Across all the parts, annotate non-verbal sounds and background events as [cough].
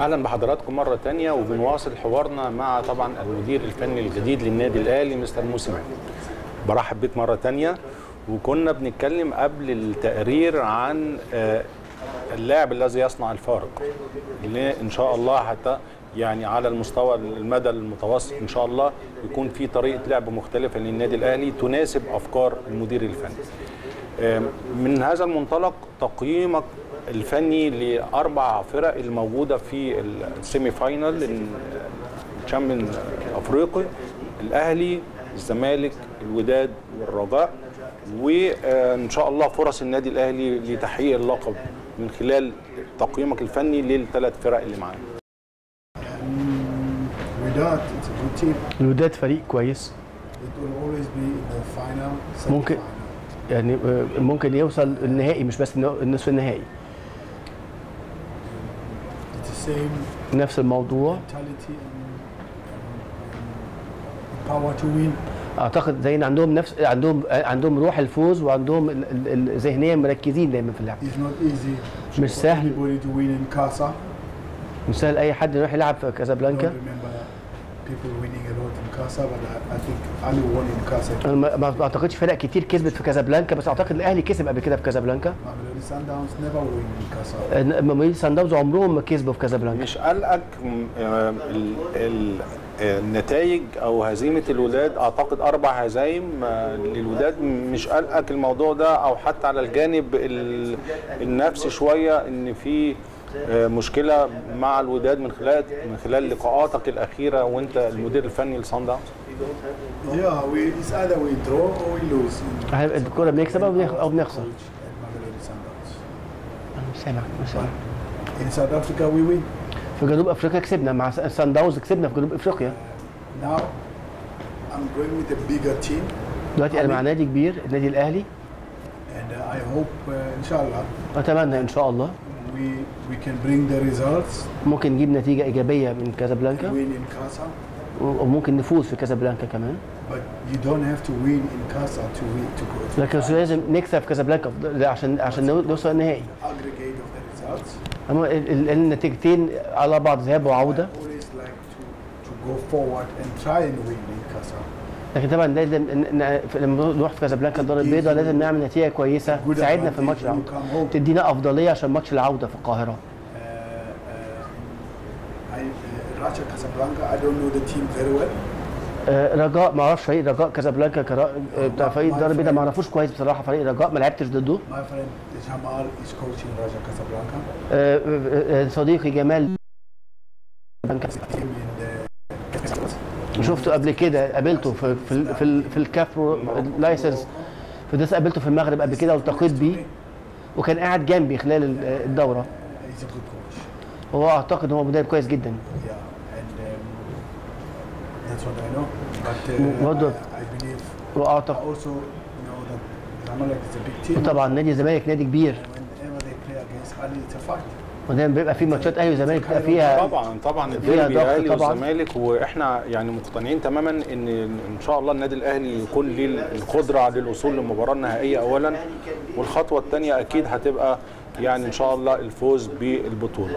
أهلا بحضراتكم مرة تانية وبنواصل حوارنا مع طبعا المدير الفني الجديد للنادي الأهلي مستر موسيماني برحب بيك مرة تانية. وكنا بنتكلم قبل التقرير عن آه، اللاعب الذي يصنع الفارق. اللي إن شاء الله حتى يعني على المستوى المدى المتوسط إن شاء الله يكون في طريقة لعب مختلفة للنادي الأهلي تناسب أفكار المدير الفني. آم، من هذا المنطلق تقييمك الفني لأربع فرق الموجودة في ال semi final ال champion أفريقي الأهلي الزمالك الوداد والرجاء وإن شاء الله فرص النادي الأهلي لتحقيق اللقب من خلال تقييمك الفني للثلاث فرق اللي معانا. الوداد فريق كويس ممكن-. يعني آه، ممكن يوصل النهائي مش بس النصف النهائي نفس الموضوع. أعتقد زي ان عندهم نفس عندهم عندهم روح الفوز وعندهم ذهنيا مركزين دايما في اللعب. مش سهل. مش سهل أي حد يروح يلعب في كازابلانكا؟ People winning a lot in Casa, but I, think Ahly won in Casa. أنا ما ما أعتقدش فرق كتير كسبت في كازابلانكا بس أعتقد الأهلي كسب قبل كده في كازابلانكا Mamelodi Sundowns never win in Casa. ماموريدي سان داونز عمرهم ما كسبوا في كازابلانكا مش قلقك آه، آه، النتائج أو هزيمة الوداد أعتقد أربع هزايم آه، للوداد مش قلقك الموضوع ده أو حتى على الجانب ال- النفسي شوية إن في مشكلة مع الوداد من خلال من خلال لقاءاتك الأخيرة وأنت المدير الفني لصن داونز. Yeah, we, it's either we draw or we lose. In إحنا الكوره بنكسب أو بنخسر. سامع مش سامع. In South Africa, we win. في جنوب أفريقيا كسبنا مع سان داونز كسبنا في جنوب أفريقيا. Now, I'm going with a bigger team, دلوقتي أنا مع نادي كبير النادي الأهلي. And uh, I hope, uh, إن شاء الله, أتمنى إن شاء الله. We we can bring the results, ممكن نجيب نتيجة إيجابية من كازابلانكا win in Casa. وممكن نفوز في كازابلانكا كمان But you don't have to win in Casa to win to go to لكن مش لازم نكسب في كازابلانكا عشان عشان نو- نوصل النهائي aggregate of the results. ال- النتيجتين على بعض ذهاب وعودة I always like to to go forward and try and win in Casa. لكن طبعا لازم لما نروح في كازابلانكا الدار البيضاء لازم نعمل نتيجة كويسة تساعدنا في الماتش العودة. تدينا أفضلية عشان ماتش العودة في القاهرة very well. آه، رجاء ما أعرفش فريق رجاء كازابلانكا. آه، بتاع فريق الدار البيضاء ما أعرفوش كويس بصراحة فريق رجاء ما لعبتش ضده My friend شفته قبل كده قابلته في في في, في الكافرو لايسنس في ده قابلته في المغرب قبل كده والتقيت بيه وكان قاعد جنبي خلال ال- الدورة. هو أعتقد هو مدرب كويس جدا Yeah, and um, that's what I know. But uh, What the- I, I believe I وأعتقد also know that Zamalek is a big team. طبعا نادي الزمالك نادي كبير ودايما بيبقى في ماتشات أهلي والزمالك بيبقى فيها طبعا طبعا فيها ضغط طبعاً. والزمالك وإحنا يعني مقتنعين تماما إن إن شاء الله النادي الأهلي يكون ليه القدرة للوصول للمباراه النهائيه اولا والخطوة الثانية أكيد هتبقى يعني إن شاء الله الفوز بالبطولة.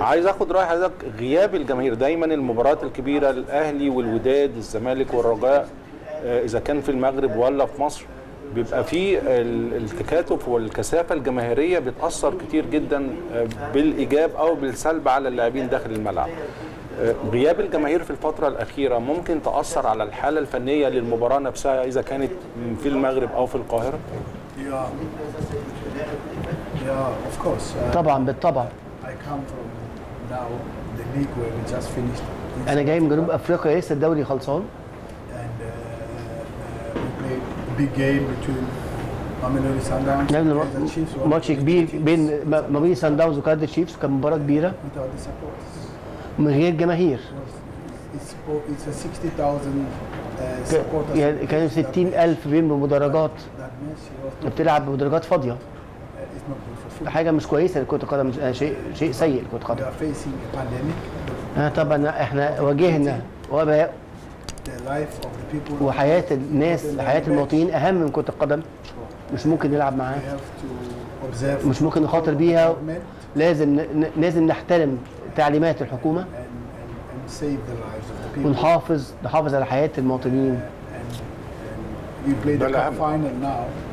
عايز آخد رأي حضرتك غياب الجماهير دايما المباريات الكبيرة الاهلي والوداد الزمالك والرجاء آه، إذا كان في المغرب ولا في مصر بيبقى في ال- التكاتف والكثافة الجماهيرية بتأثر كتير جدا آه، بالإيجاب أو بالسلب على اللاعبين داخل الملعب. آه، غياب الجماهير في الفترة الأخيرة ممكن تأثر على الحالة الفنية للمباراة نفسها إذا كانت في المغرب أو في course. Uh, طبعا بالطبع. أنا جاي من جنوب أفريقيا لسه الدوري خلصان. Big game between لعبنا the Chiefs. ماتش كبير بين ما ما بين سان داونز وكايزر تشيفز كان مباراه كبيره. من غير جماهير It's, it's a 60,000 uh. يعني كانوا 60000 بين بمدرجات بتلعب بمدرجات فاضية uh. حاجة مش كويسة لكره القدم آه، شيء شيء سيء لكره القدم. آه، طبعا إحنا واجهنا وباء وحياة الناس حياة المواطنين أهم من كرة القدم مش ممكن نلعب معاها. مش ممكن نخاطر بيها. لازم لازم نحترم تعليمات الحكومة. ونحافظ نحافظ على حياة المواطنين ده the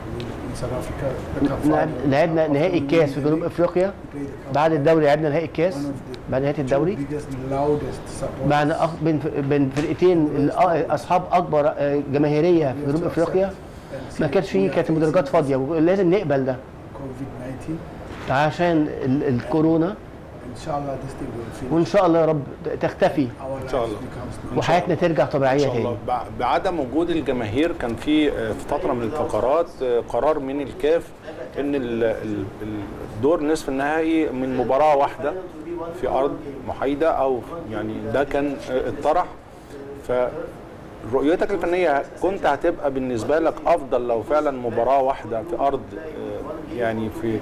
final. لعبنا نهائي الكاس في جنوب أفريقيا. بعد. الدوري لعبنا نهائي الكاس بعد نهايه two الدوري. أخ... بين بين فرقتين الأ- أصحاب أكبر آه، جماهيرية في جنوب أفريقيا. ما كانش فيه كانت المدرجات فاضية. ولازم نقبل ده. COVID-19. عشان ال- الكورونا. Thing will finish. وإن شاء الله يا رب تختفي lives شاء الله. وحياتنا ترجع إن طبيعيه شاء الله تاني بع- بعدم وجود الجماهير كان في آه، في فترة من الفقرات آه، قرار من الكاف إن ال- ال- الدور نصف النهائي من مباراة واحدة في أرض محايدة أو يعني ده كان آه، اتطرح فرؤيتك الفنية كنت هتبقى بالنسبة لك أفضل لو فعلا مباراة واحدة في أرض يعني في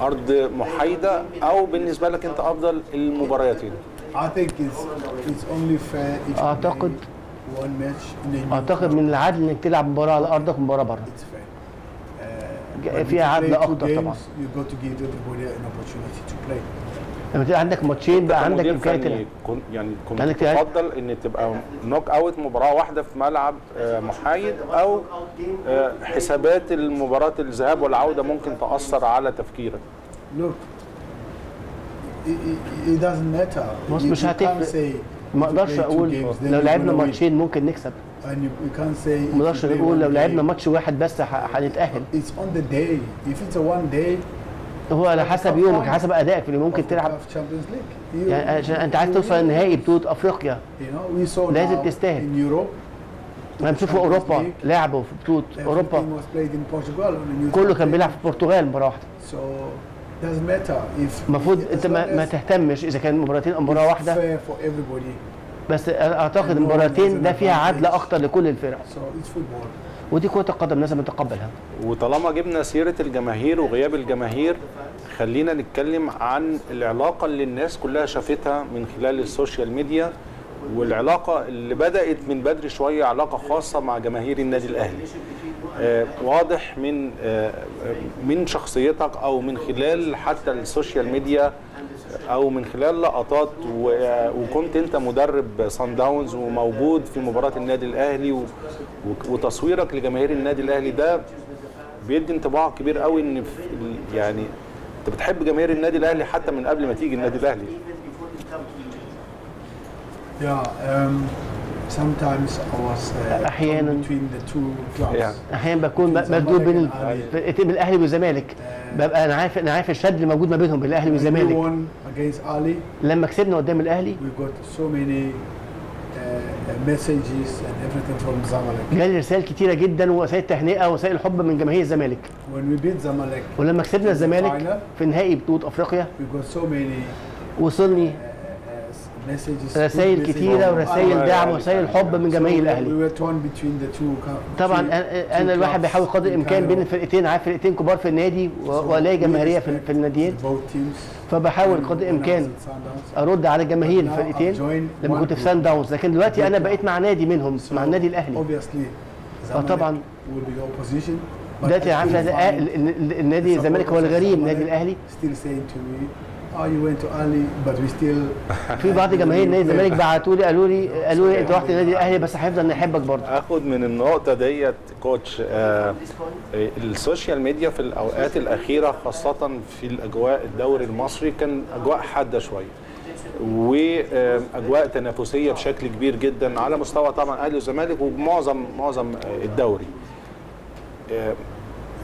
أرض محايدة أو بالنسبة لك أنت أفضل a new اعتقد من العدل إنك تلعب مباراة على أرضك ومباراة بره فيها عدل أكتر طبعاً. لما تبقى عندك ماتشين بقى عندك امكانيه تلعب كن يعني كنت. تفضل إن تبقى knock out مباراة واحدة في ملعب آه، محايد أو آه، حسابات المباراة الذهاب والعودة ممكن تأثر على تفكيرك Look, it, doesn't matter. بص You- مش هتفرق say ما أقدرش أقول لو لعبنا. ماتشين ممكن نكسب ما نقول one لو لعبنا ماتش واحد بس هنتأهل It's on the day. If it's a one day, هو على حسب يومك حسب أدائك اللي ممكن تلعب. يعني عشان أنت عايز توصل النهائي بطولة أفريقيا. لازم تستاهل. إحنا بنشوف في أوروبا لعبوا في بطولة أوروبا. كله كان. بيلعب في البرتغال مباراه واحدة. المفروض أنت ما, ما تهتمش إذا كان مباراتين أو مباراه واحدة. بس أعتقد المباراتين ده فيها عدل أكتر لكل الفرق. ودي كرة القدم لازم نتقبلها. وطالما جبنا سيرة الجماهير وغياب الجماهير خلينا نتكلم عن العلاقة اللي الناس كلها شافتها من خلال ال social media والعلاقة اللي بدأت من بدري شوية علاقة خاصة مع جماهير النادي الأهلي. واضح من آه، من شخصيتك أو من خلال حتى ال social media أو من خلال لقطات وكنت أنت مدرب سان داونز وموجود في مباراة النادي الأهلي وتصويرك لجماهير النادي الأهلي ده بيدي انطباع كبير قوي إن يعني أنت بتحب جماهير النادي الأهلي حتى من قبل ما تيجي النادي الأهلي Yeah. Um, sometimes I was uh, أحياناً. torn between the two clubs. Yeah. أحيانا بكون مردود بين الفرقتين الأهلي والزمالك ببقى أنا عارف أنا عارف الشد اللي موجود ما بينهم بين الأهلي والزمالك لما كسبنا قدام الاهلي we got so many uh, messages and everything from Zamalek. جالي رسائل كتيرة جدا ووسائل تهنئه ووسائل حب من جماهير الزمالك When we beat Zamalek, ولما كسبنا الزمالك. في نهائي بطولة أفريقيا we got so many وصلني uh. رسائل كتيرة ورسائل. دعم ورسائل حب من جماهير الاهلي طبعا أنا الواحد بيحاول قدر الإمكان بين. الفرقتين عارف فرقتين كبار في النادي و- So وألاقي we جماهيرية في, الناديين. فبحاول قدر الإمكان. أرد على جماهير الفرقتين لما كنت في. سان داونز لكن دلوقتي أنا بقيت مع نادي منهم مع النادي الأهلي Obviously, آه دلوقتي عارف النادي- الزمالك هو Zamalek النادي الأهلي Oh, you went to Ali, but we still. [laughs] في بعض جماهير نادي الزمالك بعتوا لي قالوا لي قالوا لي أنت رحت النادي الأهلي بس هيفضل نحبك برضه آخد من النقطة ديت coach آه ال social media في الأوقات الأخيرة خاصة في الأجواء الدوري المصري كان أجواء حادة شوية وأجواء تنافسية بشكل كبير جدا على مستوى طبعا أهلي والزمالك ومعظم معظم الدوري آه،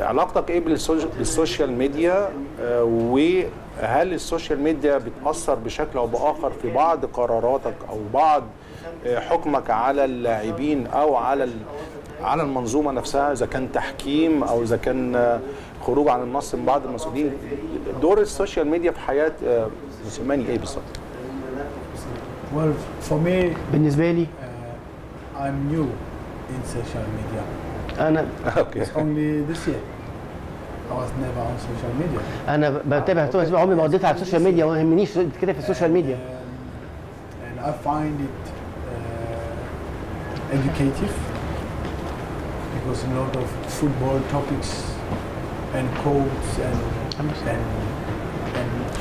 علاقتك إيه بال soc- بال social media آه، وهل ال social media بتأثر بشكل أو بآخر في بعض قراراتك أو بعض آه، حكمك على اللاعبين أو على ال- على المنظومة نفسها إذا كان تحكيم أو إذا كان آه، خروج عن النص من بعض المسؤولين دور ال social media في حياة موسيماني إيه بالظبط؟ Well, for me, بالنسبة لي uh, I'm new in social media. انا اوكي [laughs] It's only this year. I was never on social media. انا بتابع السوشيال عمري ما قضيت على السوشيال ميديا وما يهمنيش كده في السوشيال ميديا And, and I find it uh, educative because a lot of football topics and quotes and and and,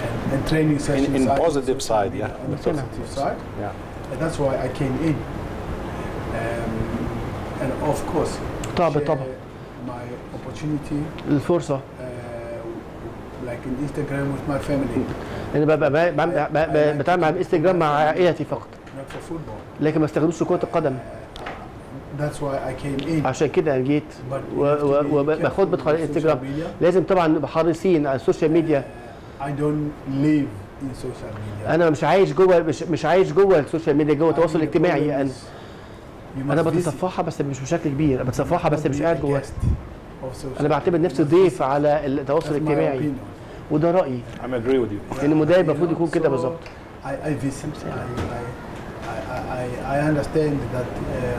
and and training sessions. in I- positive side, yeah. On the positive side. Yeah. And that's why I came in. Um, and of course, share طبعا الفرصة. uh, like in Instagram with my family, أنا ب- بتعامل مع الانستجرام مع عائلتي فقط. لكن ما استخدمش كرة القدم. That's why I came in. عشان كده جيت. To و- be وباخد بدخل الانستجرام media. لازم طبعا نبقى حريصين على السوشيال ميديا. I don't live in social media. أنا مش عايش جوه مش مش عايش جوه السوشيال ميديا جوه التواصل الاجتماعي أنا. أنا. بتصفحها بس مش بشكل كبير بتصفحها بس مش قاعد social أنا بعتبر. نفسي ضيف. على التواصل الاجتماعي. وده رأيي I'm agree with you إن المدرب المفروض يكون كده بالظبط I, I visit. I, I, I, I, I understand that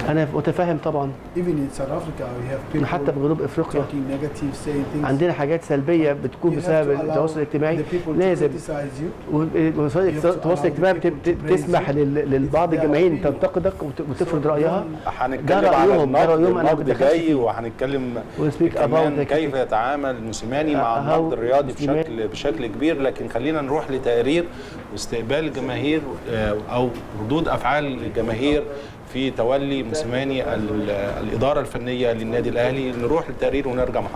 uh, أنا متفاهم طبعا even in South Africa we have people حتى في جنوب إفريقيا talking negative, saying things. عندنا حاجات سلبية بتكون بسبب التواصل الاجتماعي لازم التواصل الاجتماعي the بت- people بت- to praise تسمح you. لل- لبعض It's their الجماهير. تنتقدك وت- وتفرض رأيها هنتكلم ده على رأيهم، ده النقد بتدخلش جاي. وهنتكلم كمان كيف يتعامل موسيماني مع النقد الرياضي بشكل بشكل كبير لكن خلينا نروح لتقرير واستقبال الجماهير آه، أو ردود أفعال الجماهير في تولي موسيماني ال- الإدارة الفنية للنادي الأهلي. نروح للتقرير ونرجع مع